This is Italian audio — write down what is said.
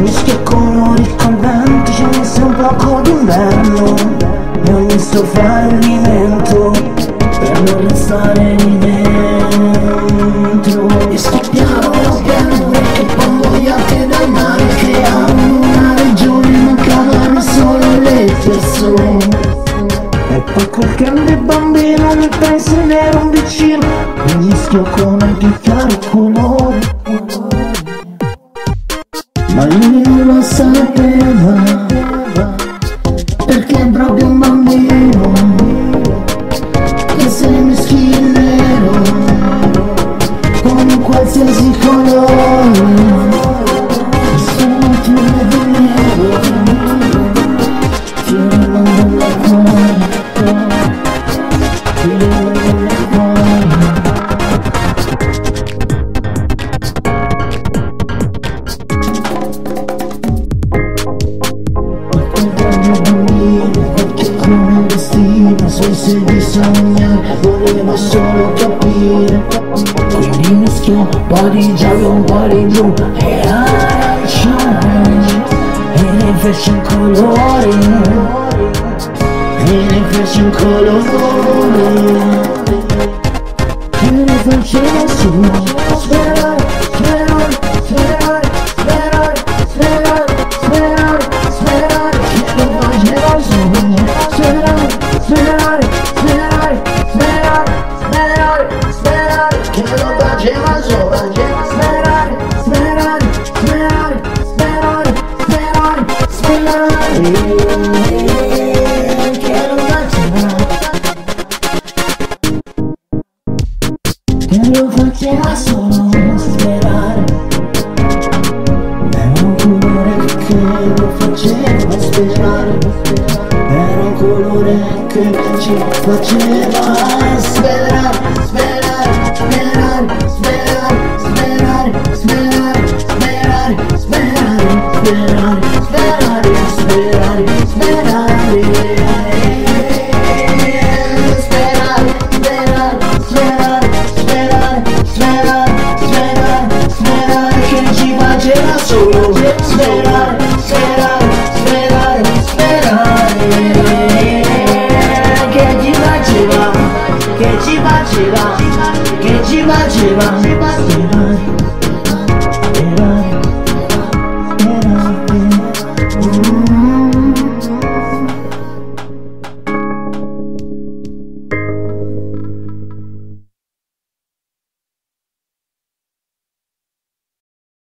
Mischia colori col vento, ce ne sei un poco d'inverno E ogni soffare lì per non restare lì dentro E scoppiamo lo piano, che bomboiate dal mare Creiamo una regione, mancavano solo le persone poi quel grande bambino nel paese nero un vicino Mi mischio con il più chiaro colore. Ma lui lo sapeva soñar Volvemos solo capire Con skin, body dragon, body blue Era shopping En el fashion colore En el fashion colore En el fashion azul lo faceva solo sperare Era un colore che lo faceva sperare Era un colore che ci faceva Shiba, Shiba, Shiba, Shiba.